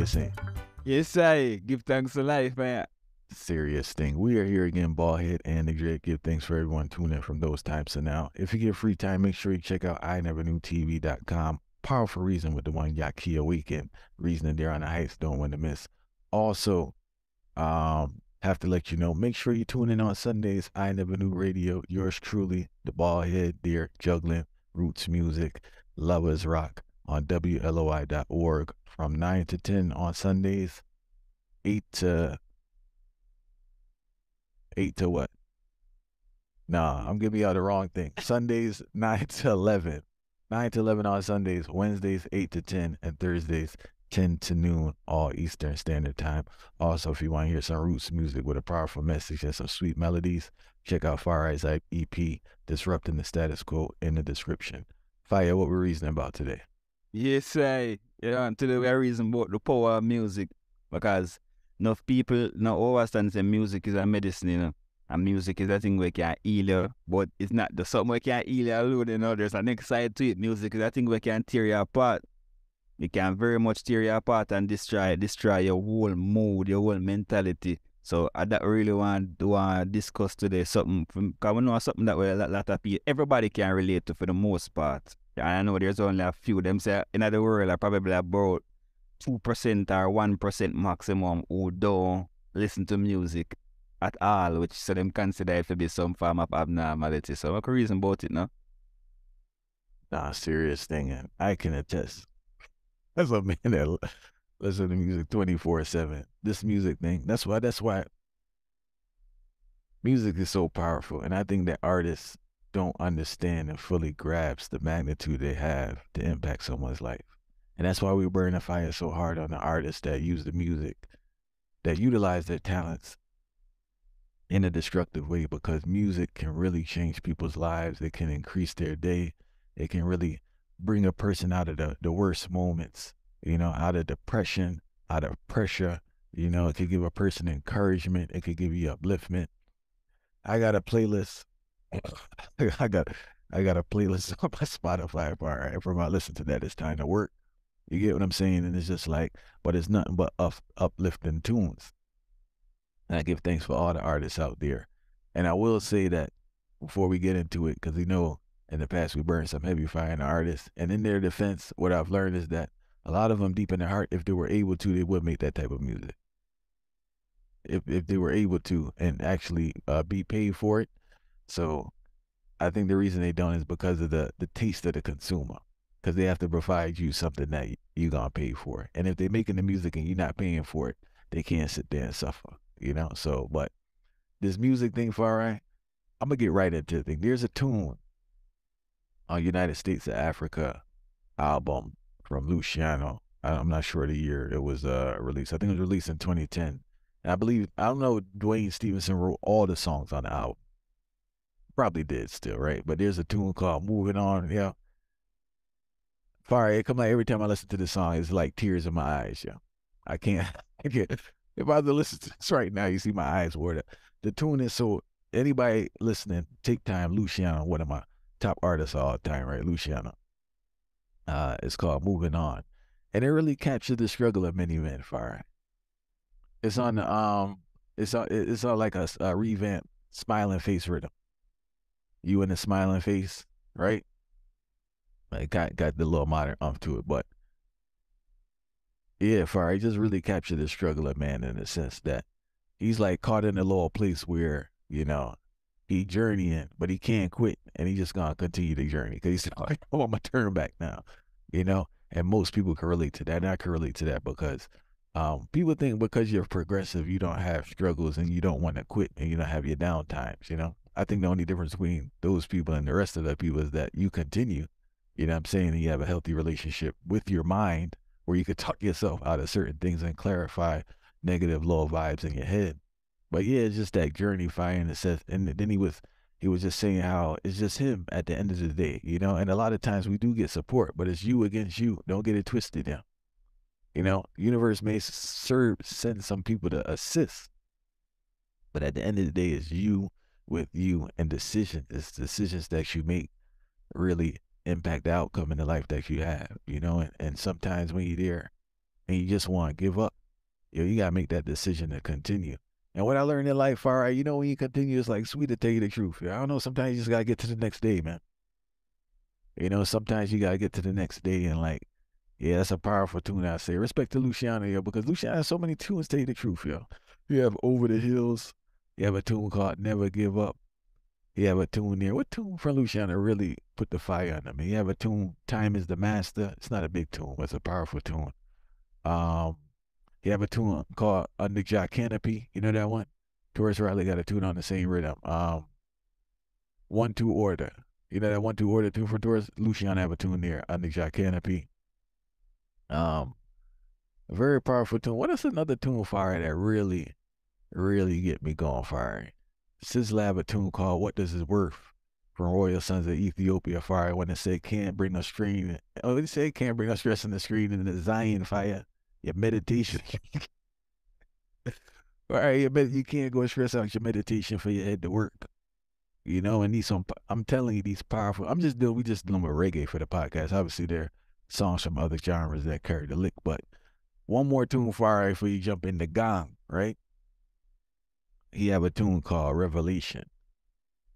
you saying? Yes, I give thanks to life, man. Serious thing. We are here again, Bald Head and the Dread. Give thanks for everyone tuning in from those times to now. If you get free time, make sure you check out ineverknewtv.com. Powerful reason with the one Yahki Awakened. Reasoning there on the heights, don't want to miss. Also, um, have to let you know, make sure you tune in on Sundays. I Never Knew Radio. Yours truly, the Bald Head, Dear Juggling, Roots Music, Lovers Rock on WLOY.org from 9 to 10 on Sundays, 8 to 8 to what? Nah, I'm giving y'all the wrong thing. Sundays, 9 to 11. 9 to 11 on Sundays, Wednesdays, 8 to 10, and Thursdays, 10 to noon, all Eastern Standard Time. Also, if you want to hear some roots music with a powerful message and some sweet melodies, check out Fire Eyes EP, Disrupting the Status Quo, in the description. Fire, what we're reasoning about today? Yes, I. Yeah, and today we are reason about the power of music because enough people now always understand that music is a medicine, you know. And music is a thing we can heal you, but it's not the something we can heal you alone, you know. There's an next side to it. Music is a thing we can tear you apart. It can very much tear you apart and destroy destroy your whole mood, your whole mentality. So I that really want to to discuss today something because we know something that we a lot of people everybody can relate to for the most part. I know there's only a few. Them say in the world are probably about two percent or one percent maximum who don't listen to music at all, which so them consider it to be some form of abnormality. So what's the reason about it now? Nah, serious thing, and I can attest. That's a man that listen to music twenty four seven. This music thing. That's why. That's why. Music is so powerful, and I think that artists don't understand and fully grasp the magnitude they have to impact someone's life. And that's why we burn the fire so hard on the artists that use the music, that utilize their talents in a destructive way because music can really change people's lives. It can increase their day. It can really bring a person out of the, the worst moments, you know, out of depression, out of pressure. You know, it could give a person encouragement. It could give you upliftment. I got a playlist. I got I got a playlist on my Spotify. All right, from I listen to that, it's time to work. You get what I'm saying? And it's just like, but it's nothing but up, uplifting tunes. And I give thanks for all the artists out there. And I will say that before we get into it, because we know in the past we burned some heavy fire in the artists. And in their defense, what I've learned is that a lot of them deep in their heart, if they were able to, they would make that type of music. If if they were able to and actually uh, be paid for it. So I think the reason they don't is because of the the taste of the consumer. Because they have to provide you something that you're gonna pay for. And if they're making the music and you're not paying for it, they can't sit there and suffer. You know? So but this music thing, far right, I'm gonna get right into the thing. There's a tune on United States of Africa album from Luciano. I'm not sure the year it was uh, released. I think it was released in 2010. And I believe I don't know Dwayne Stevenson wrote all the songs on the album. Probably did still, right? But there's a tune called Moving On, yeah. Fire, it come like every time I listen to this song, it's like tears in my eyes, yeah. I can't I can't if I listen to this right now, you see my eyes water. The tune is so anybody listening, take time, Luciano, one of my top artists all time, right? Luciano. Uh, it's called Moving On. And it really captured the struggle of many men, Fire. It's on um it's on it's on like a, a revamp smiling face rhythm. You in the smiling face, right? Like got got the little modern umph to it, but yeah, Fire just really captured the struggle of man in the sense that he's like caught in a little place where you know he journeying, but he can't quit, and he just gonna continue the journey because he's like, "Oh, I'm gonna turn back now," you know. And most people can relate to that. And I can relate to that because um, people think because you're progressive, you don't have struggles and you don't want to quit and you don't have your down times. You know, I think the only difference between those people and the rest of the people is that you continue. You know, what I'm saying, and you have a healthy relationship with your mind where you could talk yourself out of certain things and clarify negative low vibes in your head. But yeah, it's just that journey and it says and then he was he was just saying how it's just him at the end of the day, you know, and a lot of times we do get support, but it's you against you. Don't get it twisted now. You know, universe may serve send some people to assist. But at the end of the day, it's you with you and decisions. It's decisions that you make really impact the outcome in the life that you have, you know, and, and sometimes when you're there and you just want to give up, yo, you gotta make that decision to continue. And what I learned in life, all right, you know, when you continue, it's like sweet to tell you the truth. I don't know. Sometimes you just gotta get to the next day, man. You know, sometimes you gotta get to the next day and like, yeah, that's a powerful tune. I say respect to Luciano, yo, because Luciano has so many tunes. Tell you the truth, yo. You have Over the Hills. You have a tune called Never Give Up. You have a tune there. What tune from Luciano really put the fire on him? You have a tune, Time is the Master. It's not a big tune, but it's a powerful tune. Um, you have a tune called Under Jack Canopy. You know that one? Tarrus Riley got a tune on the same rhythm. Um, One Two Order. You know that One Two Order tune for Tarrus? Luciano have a tune there, Under Jack Canopy. Um, a very powerful tune. What is another tune fire that really, really get me going fire? Sizzla have a tune called What Does It Worth from Royal Sons of Ethiopia fire when it said can't bring no screen. Oh, they say can't bring no stress in the screen in the Zion fire. Your meditation. All right, you, med- you can't go stress out your meditation for your head to work. You know, and these some I'm telling you, these powerful. I'm just doing we just doing with reggae for the podcast. Obviously, there are songs from other genres that carry the lick, but one more tune fire before you jump in the gong, right? He have a tune called Revelation,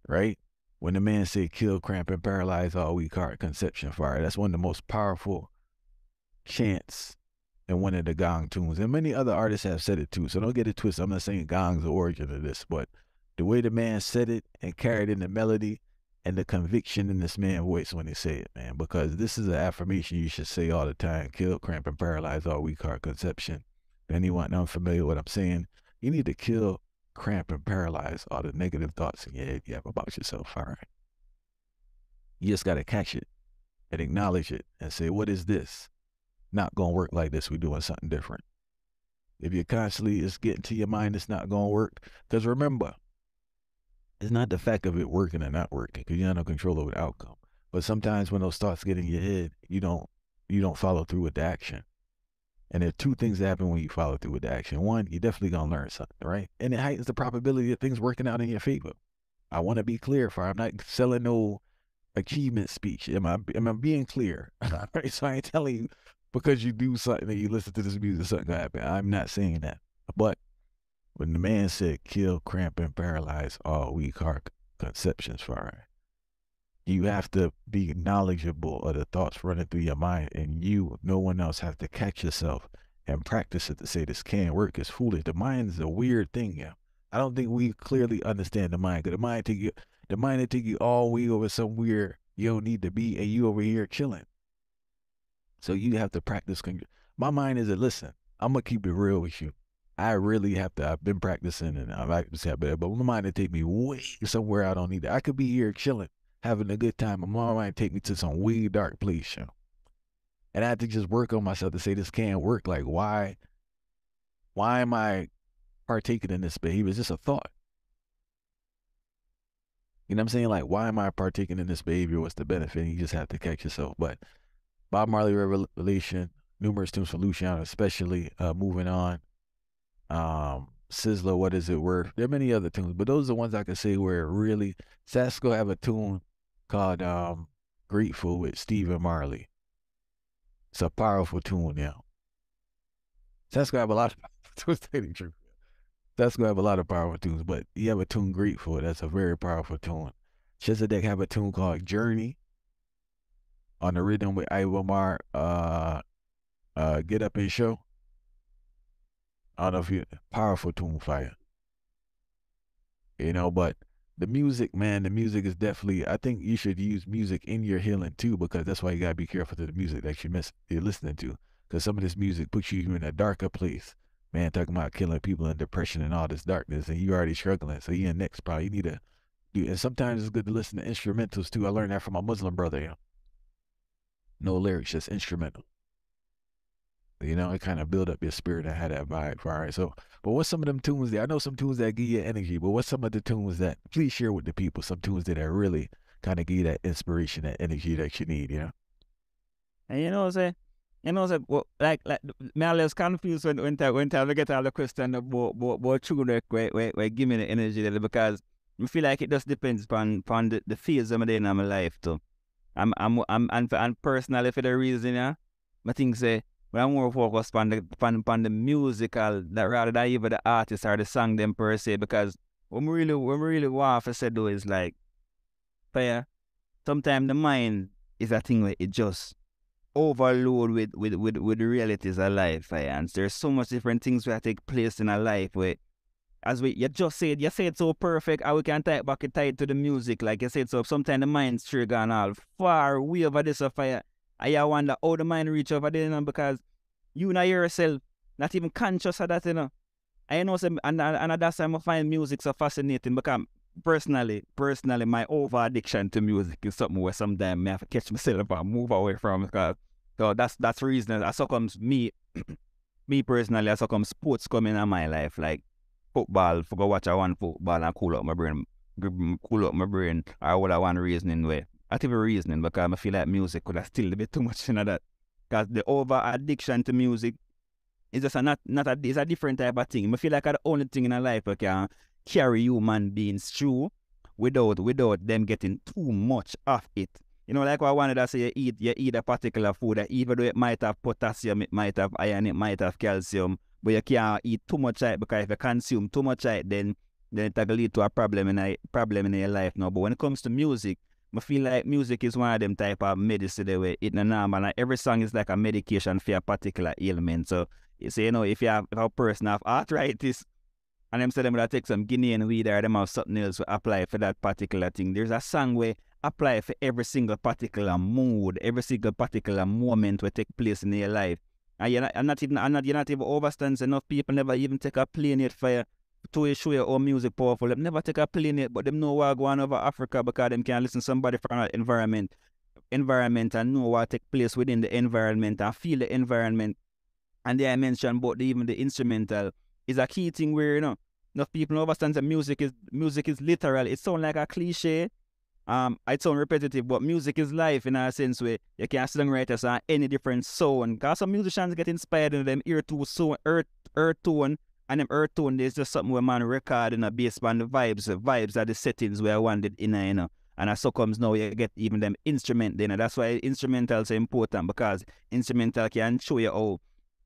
right? When the man said kill, cramp, and paralyze all we heart, conception fire. That's one of the most powerful chants in one of the gong tunes. And many other artists have said it too. So don't get it twisted. I'm not saying gong's the origin of this, but the way the man said it and carried in the melody and the conviction in this man's voice when he said it, man, because this is an affirmation you should say all the time. Kill, cramp, and paralyze all weak heart conception. anyone unfamiliar with what I'm saying, you need to kill, cramp, and paralyze all the negative thoughts in your head you have about yourself. All right. You just got to catch it and acknowledge it and say, what is this? Not going to work like this. We're doing something different. If you're constantly, it's getting to your mind, it's not going to work. Because remember, it's not the fact of it working or not working because you have no control over the outcome. But sometimes when those thoughts get in your head, you don't you don't follow through with the action. And there are two things that happen when you follow through with the action. One, you're definitely gonna learn something, right? And it heightens the probability of things working out in your favor. I want to be clear for I'm not selling no achievement speech. Am I am I being clear? right? So I ain't telling you because you do something and you listen to this music, something gonna happen. I'm not saying that. But when the man said kill, cramp, and paralyze all weak heart conceptions fire, you have to be knowledgeable of the thoughts running through your mind, and you, no one else, have to catch yourself and practice it to say this can't work. It's foolish. The mind is a weird thing, yeah. I don't think we clearly understand the mind. Cause the mind take you, the mind will take you all way over somewhere you don't need to be, and you over here chilling. So you have to practice. My mind is a listen. I'm gonna keep it real with you. I really have to. I've been practicing, and I like to say better, but my mind to take me way somewhere I don't need it. I could be here chilling, having a good time, my mind take me to some weird dark place? And I have to just work on myself to say this can't work. Like, why? Why am I partaking in this behavior? It's just a thought. You know what I'm saying? Like, why am I partaking in this behavior? What's the benefit? You just have to catch yourself. But Bob Marley Revelation, numerous tunes from Luciano, especially uh, moving on um, Sizzla, What Is It Worth? There are many other tunes, but those are the ones I can say where really Sasco have a tune called um, Grateful with Stephen Marley. It's a powerful tune now. Sasco have a lot of true. Sasco have a lot of powerful tunes, but you have a tune Grateful, that's a very powerful tune. Chezidek have a tune called Journey on the rhythm with Ivomar uh uh Get Up and Show. I don't know if you powerful tune fire. You know, but the music, man, the music is definitely. I think you should use music in your healing too, because that's why you gotta be careful to the music that you miss you're listening to, because some of this music puts you in a darker place. Man, talking about killing people and depression and all this darkness, and you already struggling. So you're next, probably you need to. Do, and sometimes it's good to listen to instrumentals too. I learned that from my Muslim brother. Yeah. No lyrics, just instrumental. You know, it kind of build up your spirit and have that vibe. All right. So, but what's some of them tunes that I know some tunes that give you energy, but what's some of the tunes that please share with the people? Some tunes that are really kind of give you that inspiration, that energy that you need. You know. And you know, say, you know, say, well, like, like, me always confused when when I when I get all the question about about, about tune that where, where, where give me the energy that because I feel like it just depends upon upon the, the phase I'm in my life too. I'm I'm I'm and, and personally for the reason, yeah, I think say But I'm more focused on the on, on the musical that rather than even the artist or the song them per se because what we really what we really want to say though is like fire sometimes the mind is a thing where it just overload with with with, with the realities of life and there's so much different things that take place in our life where as we you just said you said so perfect how we can tie it back and tie it to the music like you said so sometimes the mind's trigger and all far way over this fire I wonder how the mind reach over there you know, because you know yourself not even conscious of that you know I know some and, and, and that's why I find music so fascinating because personally, personally, my over addiction to music is something where sometimes I have to catch myself and move away from because so that's that's the reason I succumbs me me personally I succumb sports coming in my life like football for go watch I want football and cool up my brain cool up my brain or what I want reasoning way. I think reasoning because I feel like music could have still a bit too much in that. Because the over addiction to music is just a not not a it's a different type of thing. I feel like the only thing in a life I can carry human beings through without without them getting too much of it. You know, like what I wanted to say, you eat you eat a particular food that even though it might have potassium, it might have iron, it might have calcium, but you can't eat too much of it because if you consume too much of it, then then it will lead to a problem in a problem in your life now. But when it comes to music, I feel like music is one of them type of medicine way it normal. Like every song is like a medication for a particular ailment. So you say, you know, if you have if a person have arthritis and them say them to take some Guinean weed or them have something else to apply for that particular thing. There's a song where apply for every single particular mood, every single particular moment will take place in your life. And you're not, not even, you're not even overstands enough people never even take a plane yet for you to show your own music powerful. Them never take a plane but them know what going over Africa because them can listen somebody from that environment, environment and know what take place within the environment and feel the environment. And there I mentioned about the, even the instrumental is a key thing where you know enough people understand that music is music is literal. It sounds like a cliche, um, it sound repetitive, but music is life in a sense where you can sing writers on any different sound. Cause some musicians get inspired in them ear to so earth earth tone and them earth tone there's just something where man record in a based on the vibes. The vibes are the settings where I wanted in a, you know. And as so comes now you get even them instrument then. That's why instrumentals are important because instrumental can show you how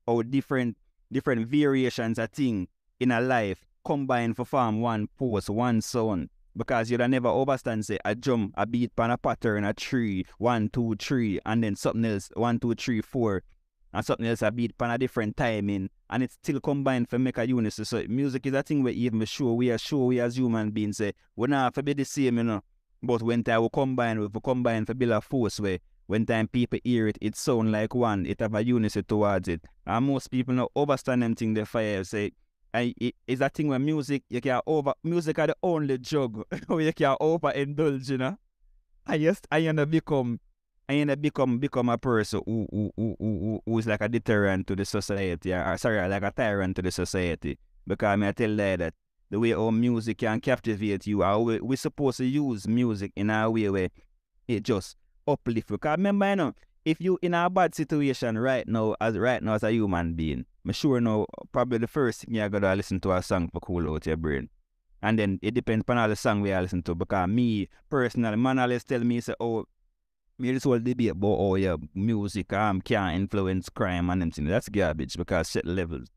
how different different variations of thing in a life combine for form one pose, one sound because you'd never overstand say a jump, a beat pan a pattern, a three, one, two, three, and then something else, one, two, three, four, and something else a beat pan a different timing, and it's still combined for make a unison. So music is a thing where even show we are sure we as human beings say we not to be the same, you know. But when time we combine, we combine for build a force where when time people hear it, it sound like one, it have a unison towards it. And most people not understand them thing they fire say and it is a thing where music you can over music are the only drug where you can over indulge, you know. I just I end up become I end up become become a person who who who who, who is like a deterrent to the society or sorry, uh, like a tyrant to the society. Because I mean, I tell you that the way our music can captivate you, how we we supposed to use music in a way where it just uplift. Because remember, you know, if you in a bad situation right now, as right now as a human being, I'm sure now probably the first thing you're gonna listen to a song for cool out your brain. And then it depends on all the song we are listening to because me personally, man always tell me say, oh, me this whole debate about oh yeah, music um can influence crime and them things. That's garbage because set levels.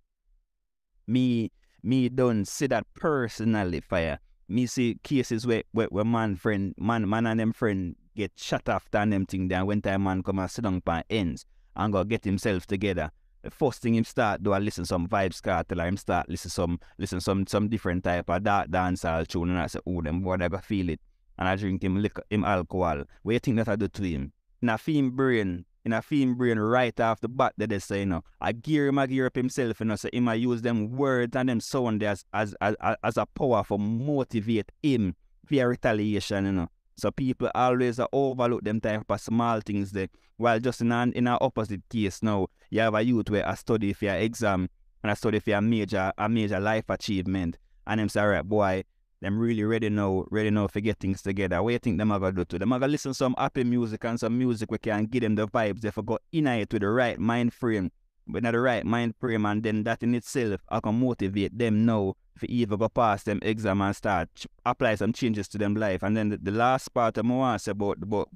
Me me don't see that personally fire. Me see cases where, where, where man friend man man and them friend get shut after and them thing then when time man come and sit down on ends and go get himself together the first thing him start do I listen some Vybz Kartel or him start listen some listen some some different type of dark dancehall tune and I say, oh them boy I go feel it. And I drink him liquor him alcohol. What you think that I do to him? In a theme brain, in a theme brain right off the bat that they say, you know, I gear him, I gear up himself, you know, so him I use them words and them sound as as as, as a power for motivate him via retaliation, you know. So people always overlook them type of small things there. While just in an in an opposite case now, you have a youth where I study for your exam and I study for a major a major life achievement. And them say, alright, boy, them really ready now, ready now for get things together. What you think them are gonna do to them? are gonna listen some happy music and some music we can give them the vibes. They for go in it with the right mind frame, but not the right mind frame, and then that in itself I can motivate them now for either go pass them exam and start apply some changes to them life. And then the, the last part I want to say about about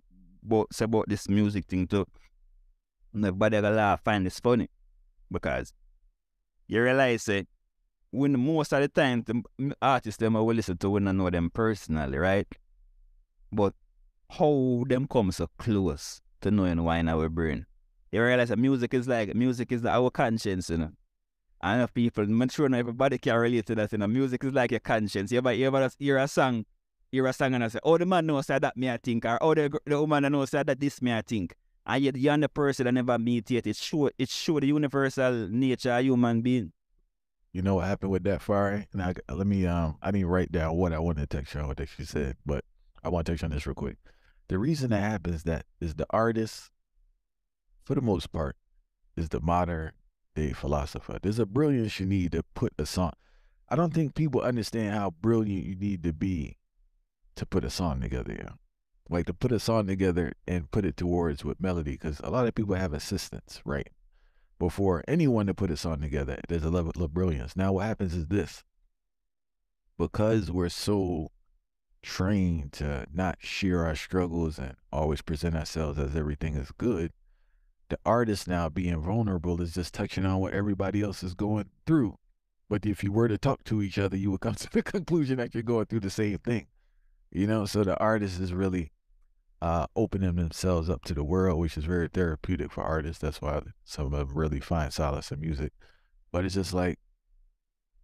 about say about this music thing too. Nobody gonna laugh, find this funny. because you realize that when most of the time the artists them I will listen to when I know them personally, right? But how them come so close to knowing why in our brain. You realize that music is like music is like our conscience, you know. And if people, I'm sure not everybody can relate to that, you know. Music is like your conscience. You ever, you ever hear a song, hear a song and I say, oh, the man knows that me I think, or oh, the, the woman knows that this me I think. And yet you're the person that never meet yet. It show, it show the universal nature of human being. You know what happened with that fire? And I, let me um I didn't write down what I wanted to text you on what she said, but I want to text you on this real quick. The reason that happens that is the artist, for the most part, is the modern day philosopher. There's a brilliance you need to put a song. I don't think people understand how brilliant you need to be to put a song together. Like to put a song together and put it towards with melody, because a lot of people have assistants, right? Before anyone to put a song together. There's a level of brilliance. Now, what happens is this because we're so trained to not share our struggles and always present ourselves as everything is good, the artist now being vulnerable is just touching on what everybody else is going through. But if you were to talk to each other, you would come to the conclusion that you're going through the same thing. You know, so the artist is really uh, opening themselves up to the world, which is very therapeutic for artists. That's why some of them really find solace in music. But it's just like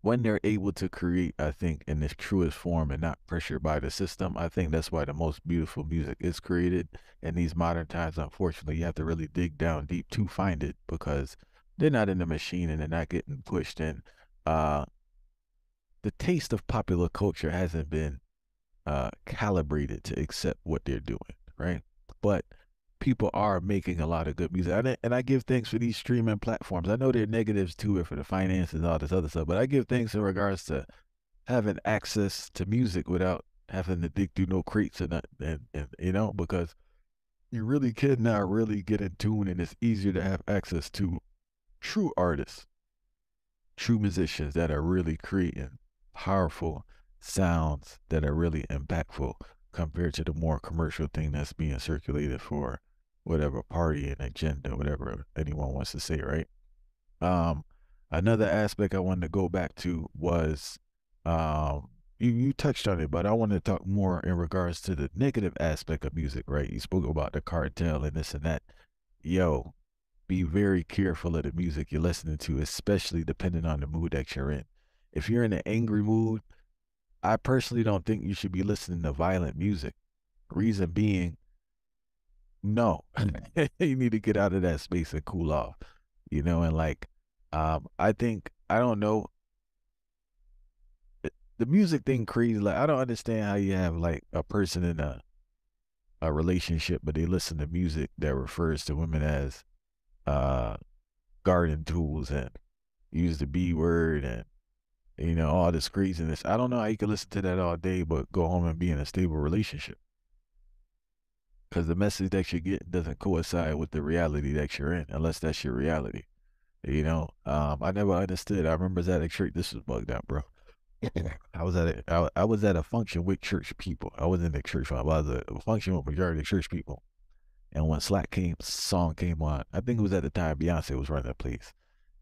when they're able to create, I think, in this truest form and not pressured by the system, I think that's why the most beautiful music is created in these modern times. Unfortunately, you have to really dig down deep to find it because they're not in the machine and they're not getting pushed in. Uh, the taste of popular culture hasn't been uh, calibrated to accept what they're doing right? But people are making a lot of good music. And I, and I give thanks for these streaming platforms. I know there are negatives to it for the finances and all this other stuff, but I give thanks in regards to having access to music without having to dig through no crates and, and, and you know, because you really can now really get in tune and it's easier to have access to true artists, true musicians that are really creating powerful sounds that are really impactful compared to the more commercial thing that's being circulated for whatever party and agenda, whatever anyone wants to say, right? Um, another aspect I wanted to go back to was um, you, you touched on it, but I want to talk more in regards to the negative aspect of music, right? You spoke about the Kartel and this and that. Yo, be very careful of the music you're listening to, especially depending on the mood that you're in. If you're in an angry mood, I personally don't think you should be listening to violent music. Reason being, no, you need to get out of that space and cool off, you know. And like, um, I think I don't know the music thing crazy. Like, I don't understand how you have like a person in a a relationship, but they listen to music that refers to women as uh garden tools and use the B word and you know, all this craziness. I don't know how you can listen to that all day, but go home and be in a stable relationship. Because the message that you get doesn't coincide with the reality that you're in, unless that's your reality. You know, um, I never understood. I remember at a church. This was bugged out, bro. I was at a, I, I was at a function with church people. I was in the church. I was a function with majority of church people. And when Slack came, song came on. I think it was at the time Beyonce was running that place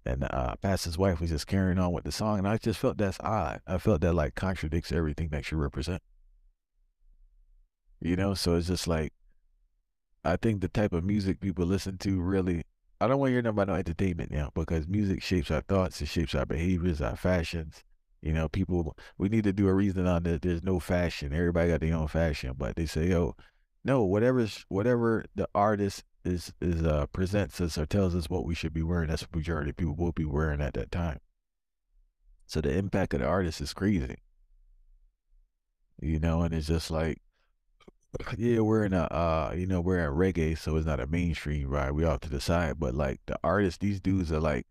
and uh, pastor's wife was just carrying on with the song, and I just felt that's odd. I felt that like contradicts everything that she represent. You know, so it's just like I think the type of music people listen to really. I don't want to hear nothing about no entertainment now because music shapes our thoughts, it shapes our behaviors, our fashions. You know, people we need to do a reason on that. There's no fashion. Everybody got their own fashion, but they say, "Yo, no, whatever's whatever the artist is is uh presents us or tells us what we should be wearing. That's what majority of people will be wearing at that time. So the impact of the artist is crazy. You know, and it's just like yeah, we're in a uh, you know, we're in reggae, so it's not a mainstream right. We off to the side, but like the artists, these dudes are like,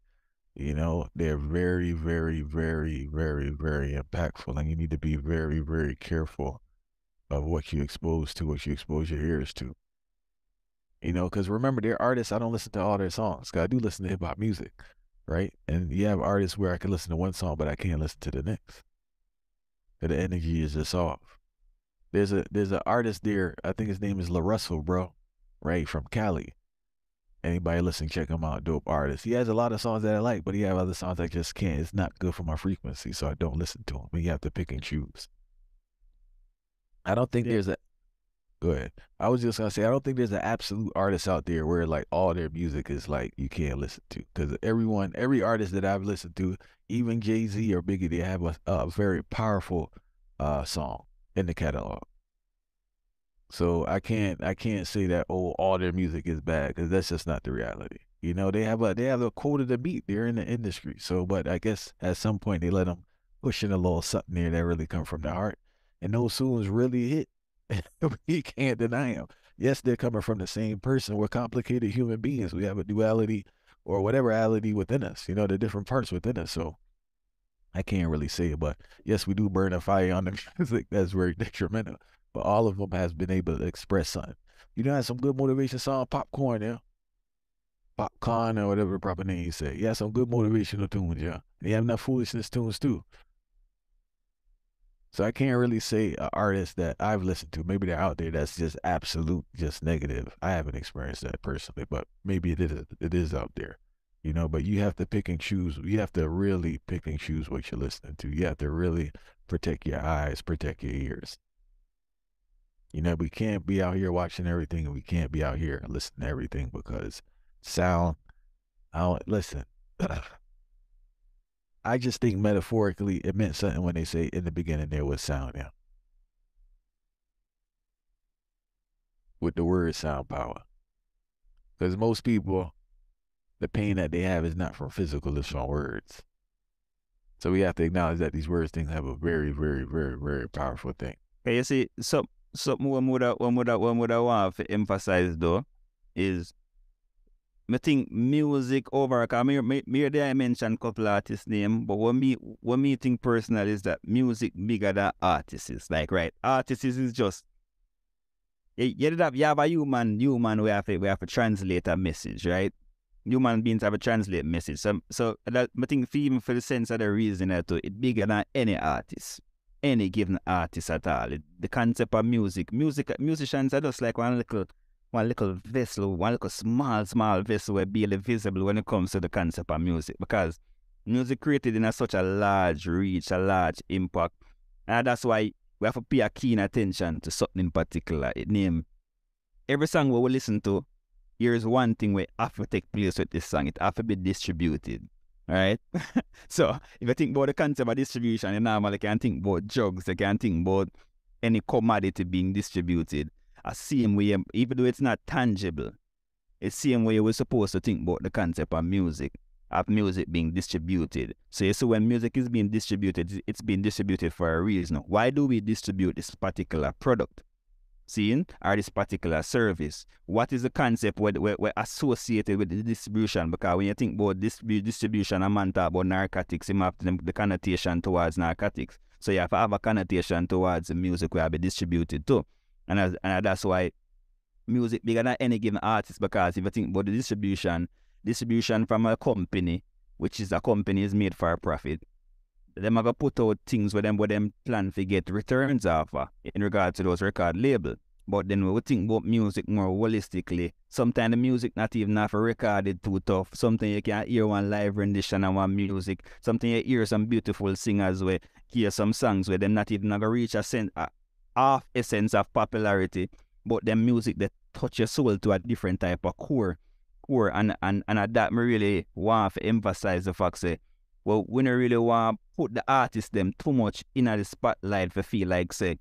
you know, they're very, very, very, very, very impactful, and you need to be very, very careful of what you expose to, what you expose your ears to. You know, because remember, they're artists. I don't listen to all their songs. Cause I do listen to hip hop music, right? And you have artists where I can listen to one song, but I can't listen to the next. And the energy is just off. There's a there's an artist there. I think his name is La Russell, bro, right from Cali. Anybody listening, check him out. Dope artist. He has a lot of songs that I like, but he have other songs I just can't. It's not good for my frequency, so I don't listen to him. You have to pick and choose. I don't think Yeah. there's a. Go ahead. I was just gonna say I don't think there's an absolute artist out there where like all their music is like you can't listen to because everyone, every artist that I've listened to, even Jay Z or Biggie, they have a, a very powerful uh song in the catalog. So I can't I can't say that oh all their music is bad because that's just not the reality. You know they have a they have a quota to beat. They're in the industry. So but I guess at some point they let them push in a little something there that really come from the heart, and those tunes really hit. we can't deny them. Yes, they're coming from the same person. We're complicated human beings. We have a duality or whatever ality within us. You know the different parts within us. So I can't really say it, but yes, we do burn a fire on the music. That's very detrimental but all of them has been able to express something. You know, have some good motivation song, Popcaan, yeah, Popcaan or whatever the proper name you say. Yeah, some good motivational tunes, yeah. They have enough foolishness tunes too. So I can't really say an artist that I've listened to. Maybe they're out there that's just absolute, just negative. I haven't experienced that personally, but maybe it is. It is out there, you know. But you have to pick and choose. You have to really pick and choose what you're listening to. You have to really protect your eyes, protect your ears. You know, we can't be out here watching everything and we can't be out here listening to everything because sound, I don't, listen, I just think metaphorically it meant something when they say in the beginning there was sound, yeah. With the word sound power. Because most people, the pain that they have is not from physical, it's from words. So we have to acknowledge that these words things have a very, very, very, very powerful thing. Okay, you see, some something one would one would one would want to emphasize though is I think music over cause me, me, me I mentioned couple artists name, but what me what me think personally is that music bigger than artists. Like right, artists is just you, you have you have a human human we have to we have to translate a message, right? Human beings have a translate message. So so that I think even for the sense of the reason that it bigger than any artist any given artist at all. It, the concept of music, music, musicians are just like one little, one little vessel, one little small, small vessel where barely visible when it comes to the concept of music because music created in a, such a large reach, a large impact, and that's why we have to pay a keen attention to something in particular. It name every song we will listen to. Here's one thing we have to take place with this song. It have to be distributed. Right? so if you think about the concept of distribution, you normally can't think about drugs, you can't think about any commodity being distributed. A same way, even though it's not tangible, it's same way we're supposed to think about the concept of music, of music being distributed. So you see when music is being distributed, it's being distributed for a reason. Why do we distribute this particular product? seeing or this particular service. What is the concept we're, we're, we're associated with the distribution? Because when you think about distrib- distribution, a man talk about narcotics, you have the, connotation towards narcotics. So you have to have a connotation towards the music where be distributed too. And, as, and that's why music bigger than any given artist because if you think about the distribution, distribution from a company, which is a company is made for a profit, them have put out things where them where them plan to get returns off in regard to those record label. But then we think about music more holistically. Sometimes the music not even have recorded too tough. Something you can hear one live rendition of one music. Something you hear some beautiful singers where hear some songs where them not even gonna reach a sense a uh, half essence of popularity. But them music that touch your soul to a different type of core. Core and and, and at that me really want to emphasize the fact say well, we don't really want put the artists them too much in the spotlight for feel like say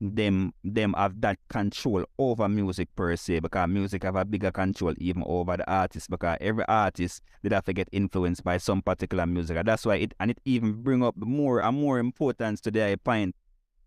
them them have that control over music per se because music have a bigger control even over the artist because every artist did have to get influenced by some particular music and that's why it and it even bring up more and more importance to their point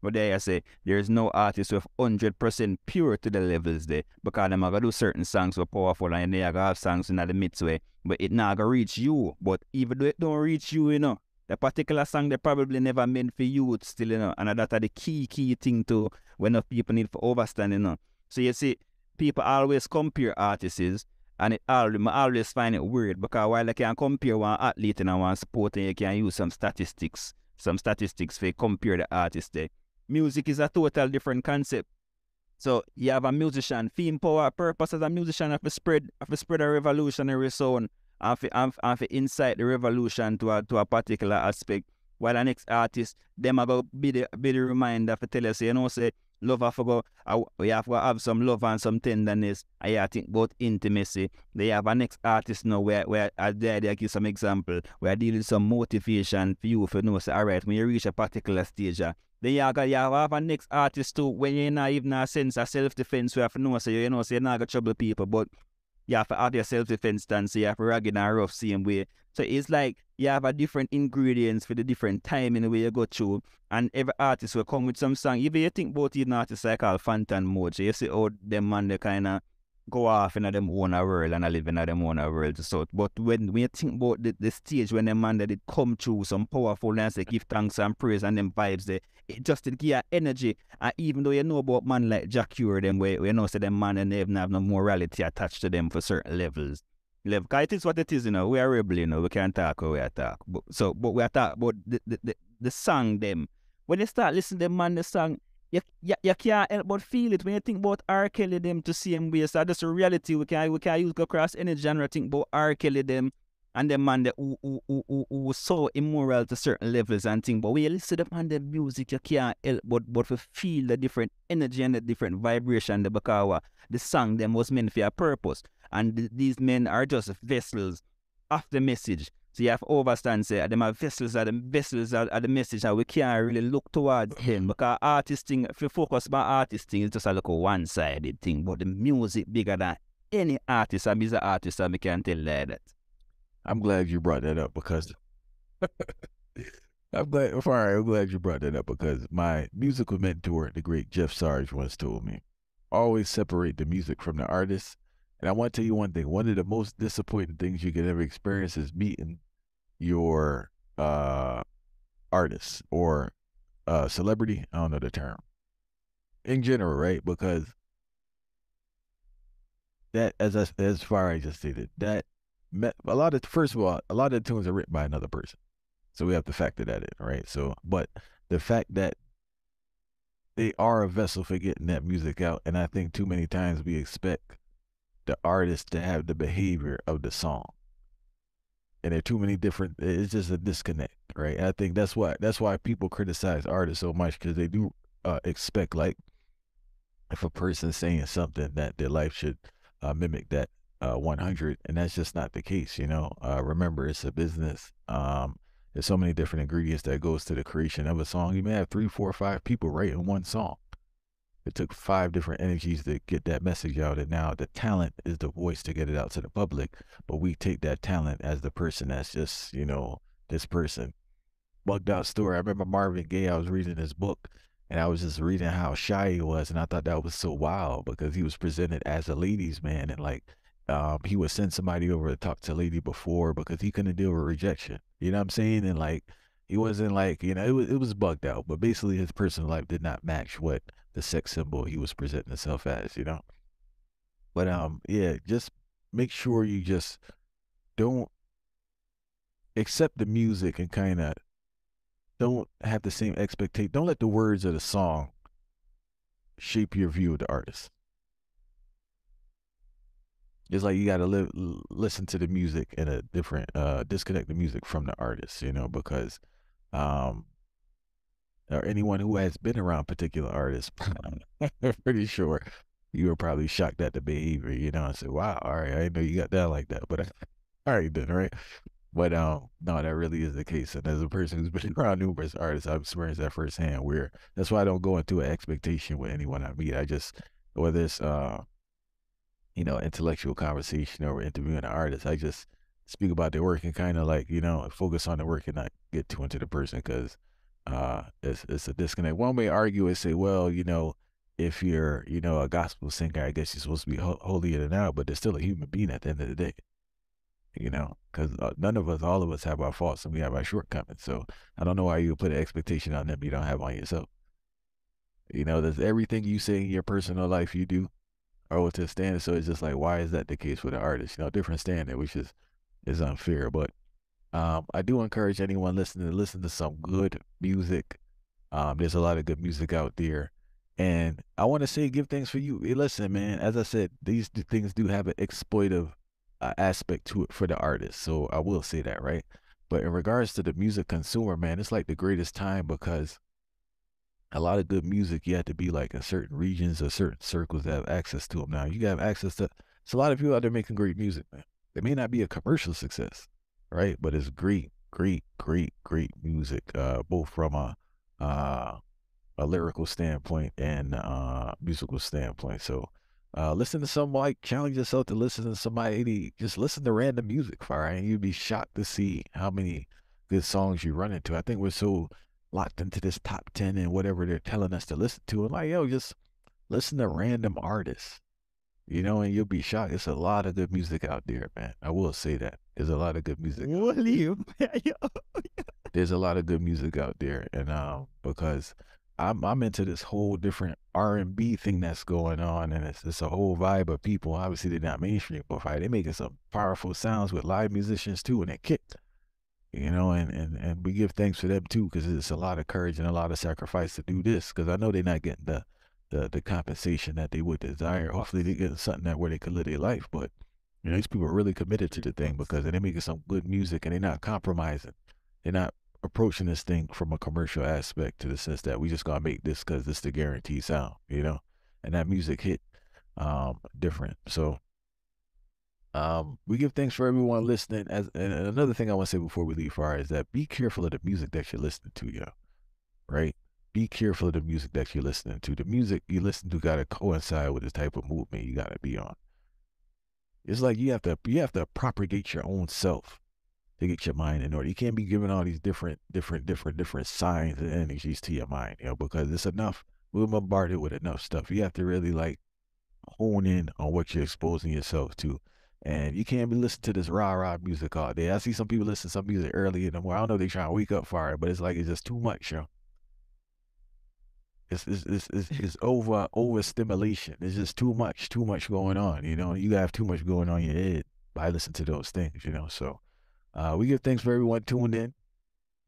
but there I say there's no artist with hundred percent pure to the levels there because them are gonna do certain songs were powerful and they are gonna have songs in the midst but it not gonna reach you. But even though it don't reach you, you know, the particular song they probably never meant for you still, you know, and that are the key key thing to when people need for overstand, you know. So you see, people always compare artists and it always, I always find it weird because while they can compare one athlete and one sport and you can use some statistics, some statistics for compare the artist there music is a total different concept. So you have a musician, theme power, purpose as a musician have to spread have to spread a revolutionary sound and to, and, to incite the revolution to a to a particular aspect. While the next artist, them about be the be the reminder for tell us, you know, say love have to go we have to have some love and some tenderness. I think about intimacy. They have a next artist now where where I dare I give some example where I deal with some motivation for you for know say all right when you reach a particular stage uh, then you got you have a next artist too when you're not even a sense of self defense. You have to know so you know so you're not gonna trouble people, but you have to have your self defense stance, so you have to rugged and rough same way. So it's like you have a different ingredients for the different time in the way you go through. And every artist will come with some song. Even you think about even artists like called Fantan Mojah, so you see how them man they kinda go off in them own world and I live in them own world. So but when, when you think about the, the stage when the man that it come through some powerfulness, they give thanks and praise and them vibes there, it just it give energy. And even though you know about man like Jah Cure them where you know say them man and they even have no morality attached to them for certain levels. Level. Cause it is what it is, you know. We are rebel, you know. We can't talk how we attack. But, so, but we attack. But the, the, the, the song them. When you start listening to them man, the song, you, you, you can't help but feel it when you think about R. Kelly them to same way. So that's a reality. We can we can use go across any genre think about R. Kelly them and the man that who, who, who, who, who so immoral to certain levels and thing. But when you listen to on the music, you can't help but but feel the different energy and the different vibration the because the song them was meant for a purpose. And th- these men are just vessels of the message. So you have to understand, say, them are vessels are the vessels are, are the message, that we can't really look towards him mm. because artisting, if you focus on artisting, it's just a look one sided thing. But the music bigger than any artist, I'm an artist, and I can tell you that. I'm glad you brought that up because I'm glad. Sorry, I'm glad you brought that up because my musical mentor, the great Jeff Sarge, once told me, always separate the music from the artist and I want to tell you one thing. One of the most disappointing things you can ever experience is meeting your uh artist or uh celebrity. I don't know the term. In general, right? Because that as I, as far as I just stated, that a lot of first of all, a lot of the tunes are written by another person. So we have to factor that in, right? So but the fact that they are a vessel for getting that music out, and I think too many times we expect the artist to have the behavior of the song. And there are too many different. It's just a disconnect, right? I think that's why that's why people criticize artists so much because they do uh, expect like if a person's saying something that their life should uh, mimic that uh, 100, and that's just not the case. You know, uh, remember it's a business. Um, there's so many different ingredients that goes to the creation of a song. You may have three, four, five people writing one song. It took five different energies to get that message out. And now the talent is the voice to get it out to the public. But we take that talent as the person that's just, you know, this person. Bugged out story. I remember Marvin Gaye, I was reading his book and I was just reading how shy he was. And I thought that was so wild because he was presented as a ladies' man. And like, um, he would send somebody over to talk to a lady before because he couldn't deal with rejection. You know what I'm saying? And like, he wasn't like, you know, it was, it was bugged out. But basically, his personal life did not match what the sex symbol he was presenting himself as, you know. But um, yeah, just make sure you just don't accept the music and kind of don't have the same expectation. Don't let the words of the song shape your view of the artist. It's like you got to live, listen to the music in a different, uh, disconnect the music from the artist, you know, because um, or anyone who has been around particular artists, I'm pretty sure you were probably shocked at the behavior, you know, and said, wow, all right, I know you got that like that. But all right then, right? But um, no, that really is the case. And as a person who's been around numerous artists, I've experienced that firsthand. Where that's why I don't go into an expectation with anyone I meet. I just whether it's uh, you know, intellectual conversation or interviewing an artist, I just speak about their work and kind of like you know focus on the work and not get too into the person because uh, it's, it's a disconnect. One may argue and say, well, you know, if you're, you know, a gospel singer, I guess you're supposed to be ho- holier than thou, but they're still a human being at the end of the day. You know, because uh, none of us, all of us have our faults and we have our shortcomings. So I don't know why you put an expectation on them you don't have on yourself. You know, there's everything you say in your personal life you do or to a standard. So it's just like, why is that the case with an artist? You know, different standard, which is is unfair. But um, I do encourage anyone listening to listen to some good music. Um, there's a lot of good music out there, And I want to say, give thanks for you. Hey, listen, man. As I said, these things do have an exploitive uh, aspect to it for the artist. So I will say that, right? But in regards to the music consumer, man, it's like the greatest time because a lot of good music, you have to be like in certain regions or certain circles that have access to them. Now you have access to. It's a lot of people out there making great music, man. It may not be a commercial success, right? But it's great, great, great, great music, uh, both from a uh, a lyrical standpoint and uh, musical standpoint. So uh, listen to some challenge yourself to listen to somebody. Just listen to random music, fire, and you'd be shocked to see how many good songs you run into. I think we're so locked into this top ten and whatever they're telling us to listen to, and like yo, just listen to random artists. You know, and you'll be shocked. It's a lot of good music out there, man. I will say that. There's a lot of good music. There's a lot of good music out there, and um, because I'm I'm into this whole different R and B thing that's going on, and it's it's a whole vibe of people. Obviously, they're not mainstream, but they're making some powerful sounds with live musicians too, and they kick. You know, and and and we give thanks for them too, because it's a lot of courage and a lot of sacrifice to do this. Because I know they're not getting the the the compensation that they would desire. Hopefully, they get something that where they can live their life. But you know, these people are really committed to the thing because they're making some good music and they're not compromising. They're not approaching this thing from a commercial aspect to the sense that we just gotta make this because this the guaranteed sound, you know, and that music hit um different. So um we give thanks for everyone listening. As and another thing I want to say before we leave far is that be careful of the music that you're listening to, yo. Right? Be careful of the music that you're listening to. The music you listen to gotta coincide with the type of movement you gotta be on. It's like you have to you have to propagate your own self to get your mind in order. You can't be giving all these different, different, different, different signs and energies to your mind, you know, because it's enough. We're bombarded with enough stuff. You have to really like hone in on what you're exposing yourself to. And you can't be listening to this rah rah music all day. I see some people listen to some music early in the morning. I don't know if they trying to wake up for it, but it's like it's just too much, yo. It's it's it's it's, it's over overstimulation. It's just too much, too much going on. You know, you have too much going on in your head by listening to those things. You know, so uh, we give thanks for everyone tuned in.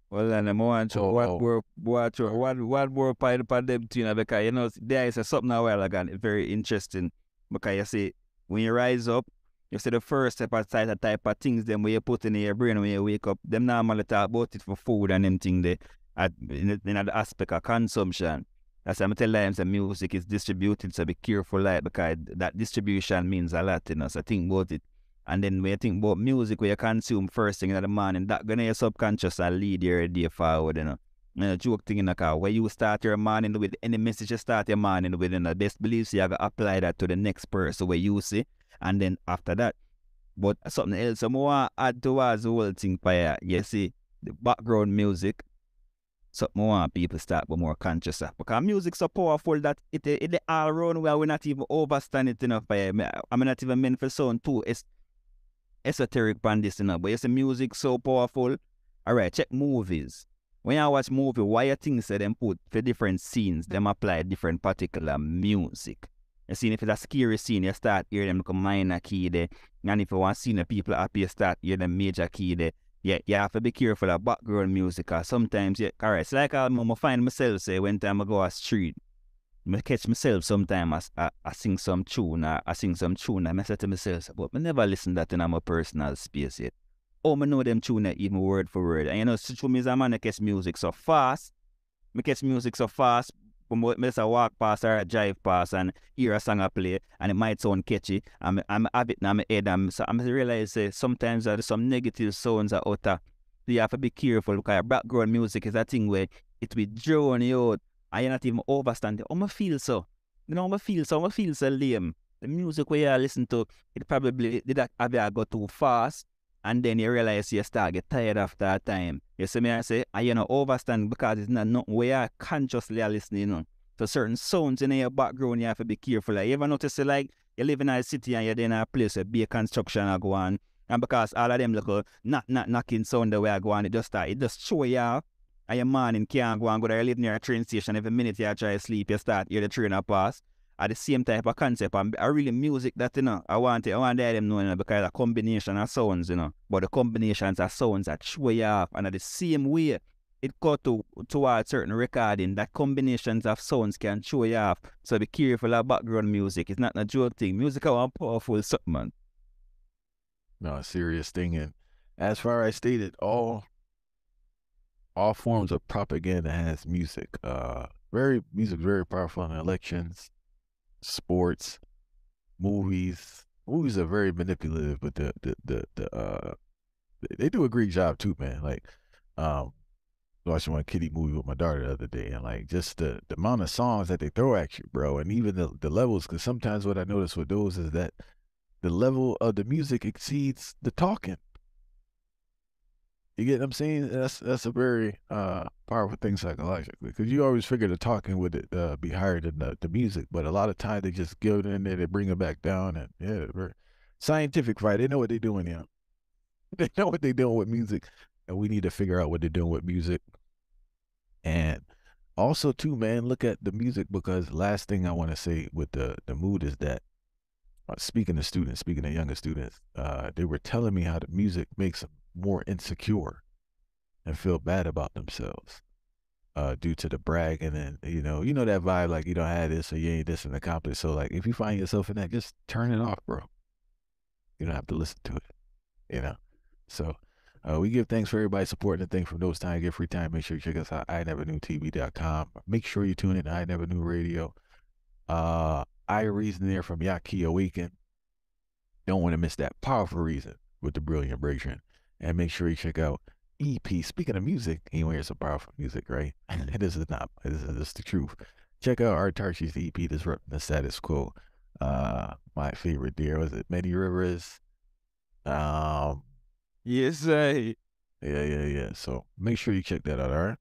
Well, and I'm want to Oh, what oh. were what what what were part of them too, you know, because you know there is something a while ago very interesting because you see when you rise up, you see the first step aside the type of things them where you put in your brain when you wake up. Them normally talk about it for food and them thing they at in, the- in the aspect of consumption. Why I'm telling them the music is distributed, so be careful like because that distribution means a lot, you know. So think about it. And then when you think about music where you consume first thing in the morning, that gonna your subconscious and lead your day forward, you know. And a joke thing in the car, where you start your morning with any message you start your morning with, you know, best beliefs you have to apply that to the next person where you see. And then after that, but something else I want to add towards the whole thing you, you see, the background music, something want people start be more conscious of. Because music so powerful that it it, all around where we not even overstand it enough by I'm not even meant for sound too. It's esoteric band this, know. But you see music so powerful. Alright, check movies. When I watch movie, why you think say them put for different scenes, them apply different particular music. You see, if it's a scary scene, you start hear them like minor key there. And if you want to see the people happy, you start hear them major key there. Yeah, you have to be careful of background music because sometimes, yeah, it's like um, I'm gonna find myself say when time I go a street, I catch myself sometimes I, I, I sing some tune or I sing some tune and I say to myself, but I never listen that in my personal space yet. Oh, I know them tune that even word for word. And you know, such me is a man that catch music so fast. Me catch music so fast, just a walk past or a drive past and hear a song I play and it might sound catchy. I'm I'm have it in my head. I'm so I'm realize say sometimes there's some negative sounds are out there. You have to be careful because background music is a thing where it will drown you out you not even overstand it. Oh, I feel so. You know, I feel so. I'm feel so lame. The music where you listen to, it probably did that have you go too fast and then you realize you start get tired after a time. You see me I say, and you know overstand because it's not nothing where you consciously are listening on. To certain sounds in your background you have to be careful. Like, you ever notice like you live in a city and you're in a place where be construction are go on. And because all of them little knock knock knocking sound the way I go on, it just start it just show you off. And your morning can't go and go there, you live near a train station, every minute you try to sleep, you start hear the train pass are the same type of concept and I really music that you know I want it I want them know you know, because a combination of sounds you know but the combinations of sounds that show you off and are the same way it got to towards certain recording that combinations of sounds can show you off. So be careful of background music. It's not a joke thing. Music is a powerful something, man. No, a serious thing. And as far as I stated, all all forms of propaganda has music. Uh very music very powerful in elections, sports, movies. Movies are very manipulative, but the the the, the uh they do a great job too, man. Like um watching one kitty movie with my daughter the other day and like just the, the amount of songs that they throw at you, bro, and even the, the levels, because sometimes what I notice with those is that the level of the music exceeds the talking. You get what I'm saying? That's that's a very uh, powerful thing psychologically because you always figure the talking would uh, be higher than the, the music, but a lot of times they just give it in there, they bring it back down, and yeah, very scientific right? They know what they're doing, yeah. They know what they're doing with music, and we need to figure out what they're doing with music. And also, too, man, look at the music because last thing I want to say with the the mood is that uh, speaking to students, speaking to younger students, uh, they were telling me how the music makes them more insecure and feel bad about themselves uh, due to the bragging and you know, you know that vibe like you don't have this or you ain't this and accomplished. So like if you find yourself in that, just turn it off, bro. You don't have to listen to it. You know. So uh, we give thanks for everybody supporting the thing from those time. Get free time. Make sure you check us out. I never knew TV.com. Make sure you tune in. I never knew radio. Uh, I reason there from Yahki Awaken. Don't want to miss that powerful reason with the brilliant breakdown. And make sure you check out EP. Speaking of music, anyway, it's a powerful music, right? this is not. This is, this is the truth. Check out Autarchii's EP, Disrupting the Status Quo. Uh, my favorite there was it Many Rivers. Um, Yes, I. yeah, yeah, yeah. So make sure you check that out. All right.